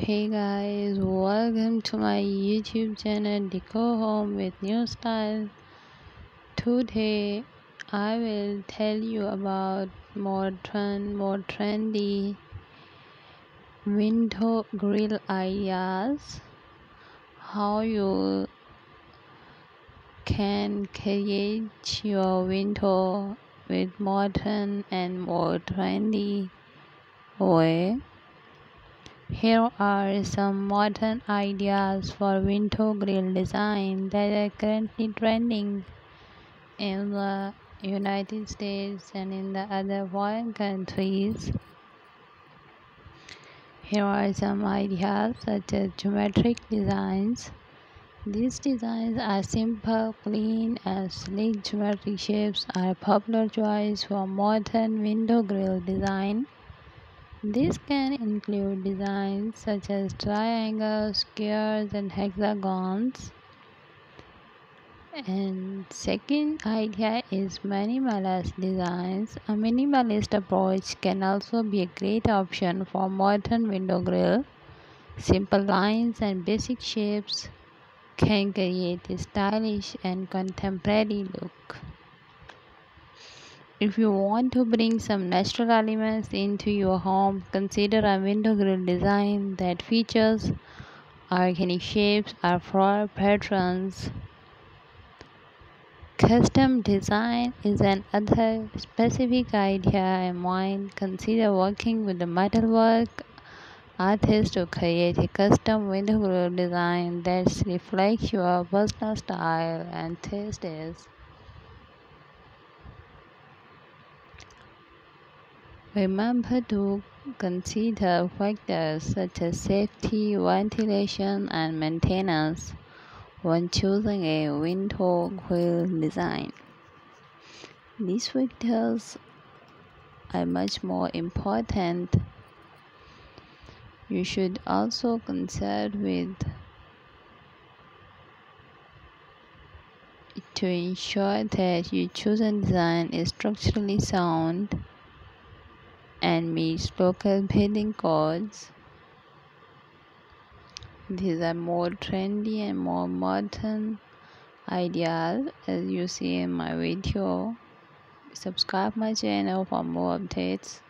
hey guys welcome to my youtube channel decore home with new style. Today i will tell you about modern more trendy window grill ideas. How you can create your window with modern and more trendy way here are some modern ideas for window grill design that are currently trending in the United States and in the other foreign countries. Here are some ideas such as geometric designs. These designs are simple, clean, and sleek geometric shapes are a popular choice for modern window grill design. This can include designs such as triangles, squares, and hexagons. And second idea is minimalist designs. A minimalist approach can also be a great option for modern window grill. Simple lines and basic shapes can create a stylish and contemporary look. If you want to bring some natural elements into your home, consider a window grill design that features organic shapes or floral patterns. Custom design is another specific idea in mind. Consider working with a metalwork artist to create a custom window grill design that reflects your personal style and tastes. Remember to consider factors such as safety, ventilation, and maintenance when choosing a window grill design. These factors are much more important. You should also consider with to ensure that your chosen design is structurally sound and meets local building codes. These are more trendy and more modern ideas as you see in my video. Subscribe my channel for more updates.